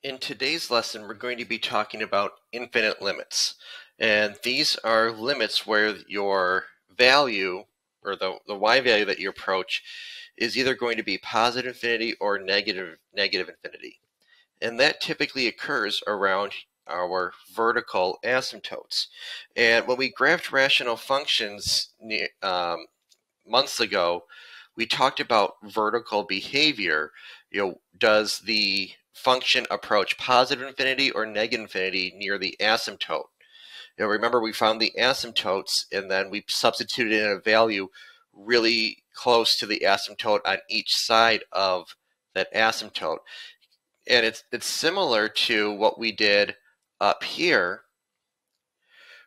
In today's lesson, we're going to be talking about infinite limits. And these are limits where your value, or the, the y value that you approach, is either going to be positive infinity or negative, negative infinity. And that typically occurs around our vertical asymptotes. And when we graphed rational functions um, months ago, we talked about vertical behavior. You know, does the function approach positive infinity or negative infinity near the asymptote? Know, remember we found the asymptotes and then we substituted in a value really close to the asymptote on each side of that asymptote. And it's it's similar to what we did up here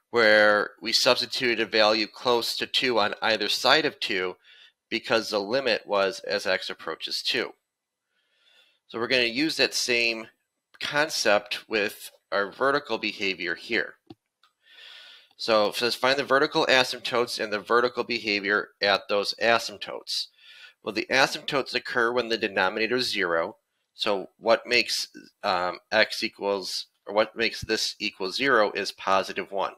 where we substituted a value close to 2 on either side of 2 because the limit was as x approaches 2. So we're going to use that same concept with our vertical behavior here. So it says find the vertical asymptotes and the vertical behavior at those asymptotes. Well, the asymptotes occur when the denominator is 0. So what makes um, x equals, or what makes this equal 0 is positive 1.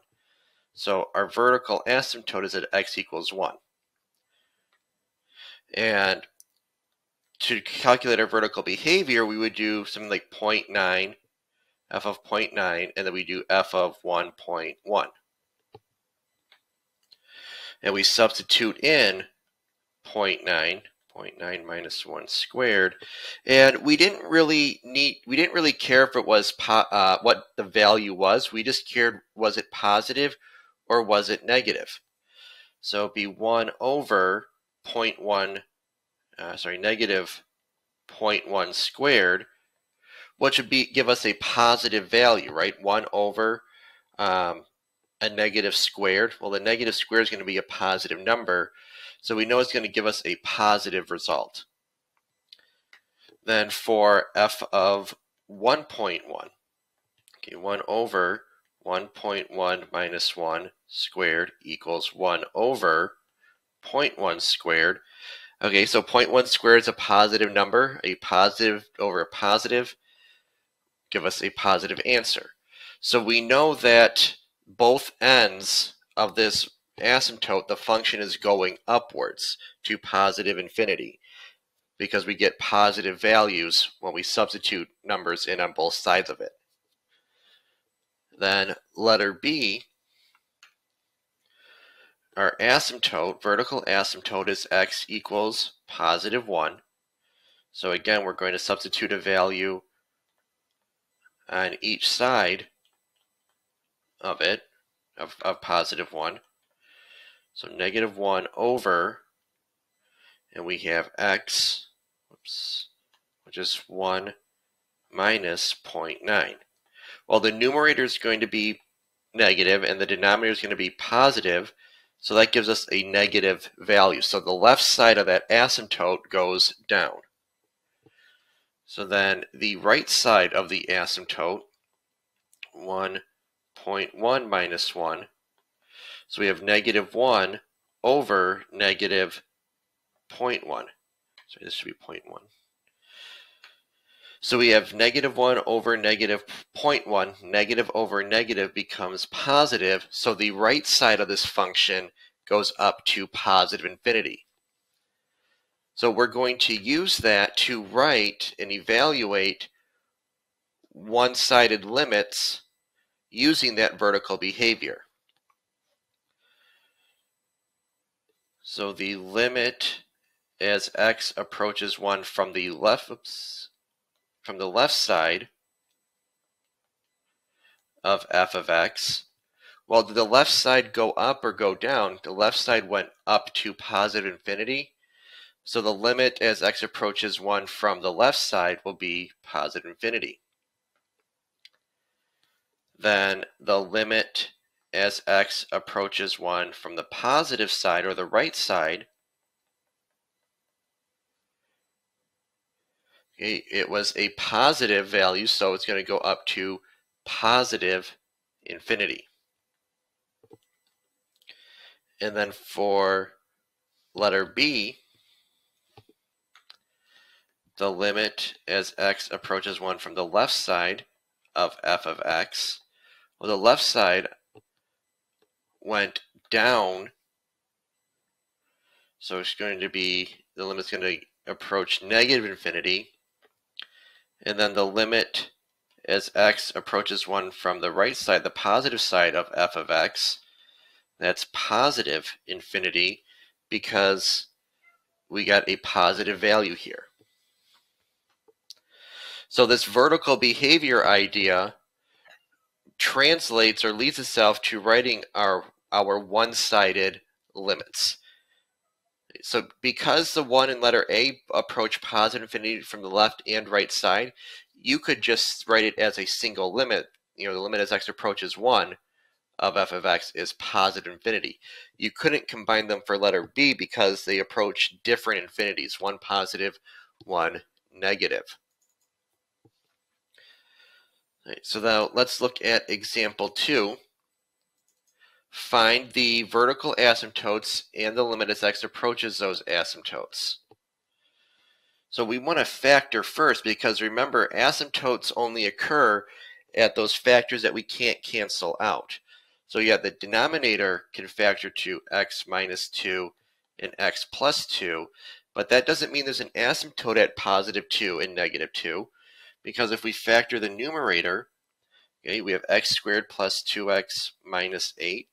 So our vertical asymptote is at x equals 1. And to calculate our vertical behavior, we would do something like 0.9, f of 0.9, and then we do f of 1.1. And we substitute in 0.9, 0.9 minus 1 squared, and we didn't really need, we didn't really care if it was uh, what the value was. We just cared was it positive or was it negative. So it'd be 1 over 0.1 uh, sorry, negative 0.1 squared, which would be give us a positive value, right? 1 over um, a negative squared. Well, the negative squared is going to be a positive number, so we know it's going to give us a positive result. Then for f of 1.1, okay, 1 over 1.1 minus 1 squared equals 1 over 0.1 squared. Okay, so 0.1 squared is a positive number. A positive over a positive give us a positive answer. So we know that both ends of this asymptote, the function is going upwards to positive infinity because we get positive values when we substitute numbers in on both sides of it. Then letter B our asymptote, vertical asymptote is x equals positive 1. So again, we're going to substitute a value on each side of it, of, of positive 1. So negative 1 over, and we have x, whoops, which is 1 minus 0.9. Well, the numerator is going to be negative and the denominator is going to be positive, so that gives us a negative value. So the left side of that asymptote goes down. So then the right side of the asymptote, 1.1 minus 1. So we have negative 1 over negative 0.1. So this should be 0.1. So we have negative 1 over negative 0.1. Negative over negative becomes positive. So the right side of this function goes up to positive infinity. So we're going to use that to write and evaluate one-sided limits using that vertical behavior. So the limit as x approaches 1 from the left, oops, from the left side of f of x. Well, did the left side go up or go down? The left side went up to positive infinity. So the limit as x approaches 1 from the left side will be positive infinity. Then the limit as x approaches 1 from the positive side or the right side Okay, it was a positive value, so it's going to go up to positive infinity. And then for letter B, the limit as x approaches 1 from the left side of f of x. Well, the left side went down, so it's going to be, the limit's going to approach negative infinity, and then the limit as x approaches 1 from the right side, the positive side of f of x, that's positive infinity because we got a positive value here. So this vertical behavior idea translates or leads itself to writing our, our one-sided limits. So because the 1 in letter A approach positive infinity from the left and right side, you could just write it as a single limit. You know, the limit as x approaches 1 of f of x is positive infinity. You couldn't combine them for letter B because they approach different infinities, one positive, one negative. Right, so now let's look at example 2. Find the vertical asymptotes and the limit as x approaches those asymptotes. So we want to factor first because remember asymptotes only occur at those factors that we can't cancel out. So yeah, the denominator can factor to x minus 2 and x plus 2, but that doesn't mean there's an asymptote at positive 2 and negative 2, because if we factor the numerator, okay, we have x squared plus 2x minus 8,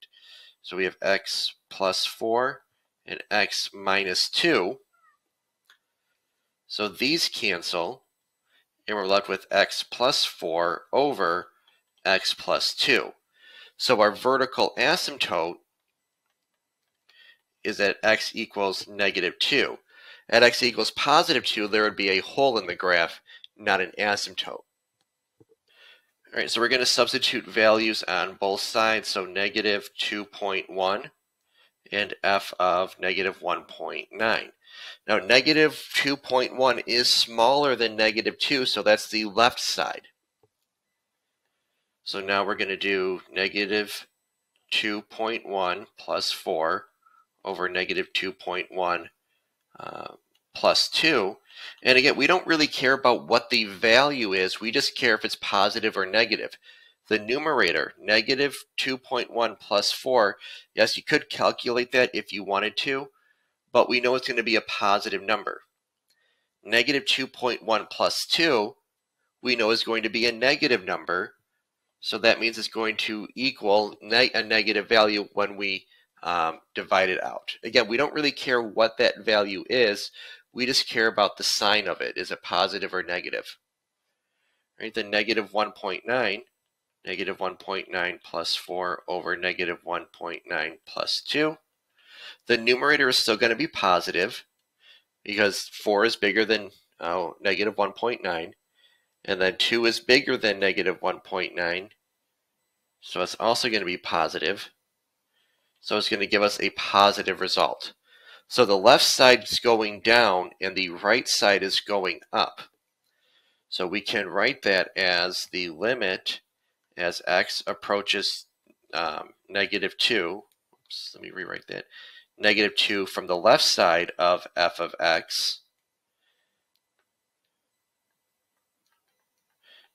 so we have x plus 4 and x minus 2. So these cancel, and we're left with x plus 4 over x plus 2. So our vertical asymptote is at x equals negative 2. At x equals positive 2, there would be a hole in the graph, not an asymptote. All right, so we're going to substitute values on both sides, so negative 2.1 and f of negative 1.9. Now, negative 2.1 is smaller than negative 2, so that's the left side. So now we're going to do negative 2.1 plus 4 over negative 2.1 uh, plus 2. And again, we don't really care about what the value is. We just care if it's positive or negative. The numerator, negative 2.1 plus 4, yes, you could calculate that if you wanted to, but we know it's going to be a positive number. Negative 2.1 plus 2, we know is going to be a negative number, so that means it's going to equal ne a negative value when we um, divide it out. Again, we don't really care what that value is. We just care about the sign of it. Is it positive or negative? Right, the negative 1.9, negative 1.9 plus 4 over negative 1.9 plus 2. The numerator is still going to be positive because 4 is bigger than oh, negative 1.9 and then 2 is bigger than negative 1.9, so it's also going to be positive. So it's going to give us a positive result. So the left side is going down and the right side is going up. So we can write that as the limit as x approaches um, negative 2. Oops, let me rewrite that. Negative 2 from the left side of f of x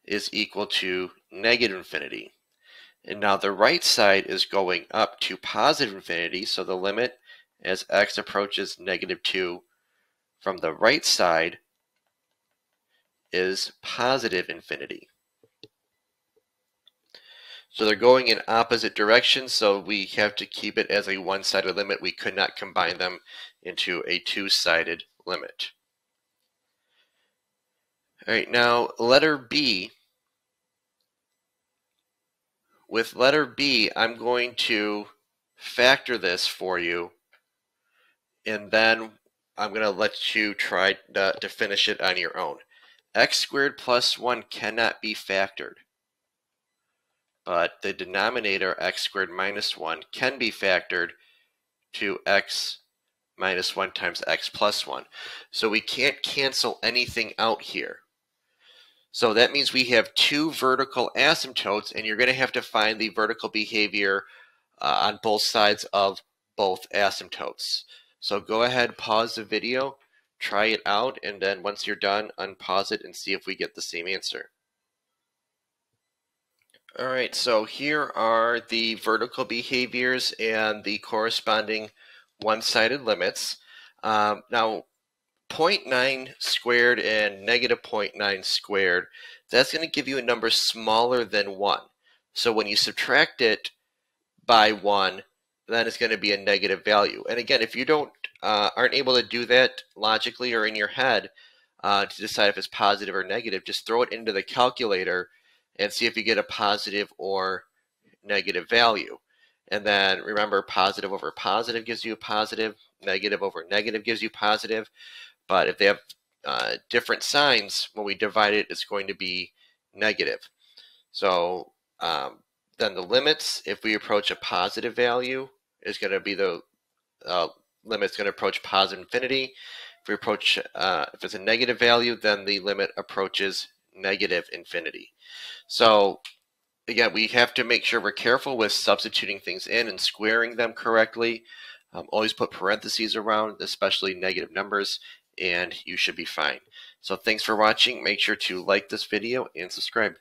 is equal to negative infinity. And now the right side is going up to positive infinity, so the limit as x approaches negative 2 from the right side is positive infinity. So they're going in opposite directions, so we have to keep it as a one-sided limit. We could not combine them into a two-sided limit. All right, now letter B with letter B, I'm going to factor this for you, and then I'm going to let you try to, to finish it on your own. x squared plus 1 cannot be factored, but the denominator x squared minus 1 can be factored to x minus 1 times x plus 1. So we can't cancel anything out here. So that means we have two vertical asymptotes, and you're going to have to find the vertical behavior uh, on both sides of both asymptotes. So go ahead, pause the video, try it out, and then once you're done, unpause it and see if we get the same answer. All right, so here are the vertical behaviors and the corresponding one-sided limits. Um, now, 0.9 squared and negative 0.9 squared, that's going to give you a number smaller than 1. So when you subtract it by 1, then it's going to be a negative value. And again, if you don't uh, aren't able to do that logically or in your head uh, to decide if it's positive or negative, just throw it into the calculator and see if you get a positive or negative value. And then remember, positive over positive gives you a positive, negative over negative gives you positive. But if they have uh, different signs, when we divide it, it's going to be negative. So um, then the limits, if we approach a positive value, is going to be the uh, limit's going to approach positive infinity. If we approach, uh, if it's a negative value, then the limit approaches negative infinity. So again, we have to make sure we're careful with substituting things in and squaring them correctly. Um, always put parentheses around, especially negative numbers, and you should be fine. So thanks for watching. Make sure to like this video and subscribe.